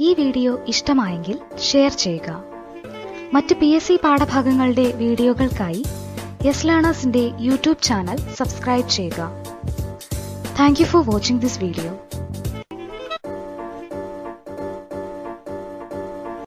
ഈ വീഡിയോ ഇഷ്ടമായെങ്കിൽ ഷെയർ ചെയ്യുക. മറ്റ് പി എസ് സി പാഠഭാഗങ്ങളുടെ വീഡിയോകൾക്കായി യെസ് ലേണേഴ്സിന്റെ യൂട്യൂബ് ചാനൽ സബ്സ്ക്രൈബ് ചെയ്യുക. Thank you for watching this video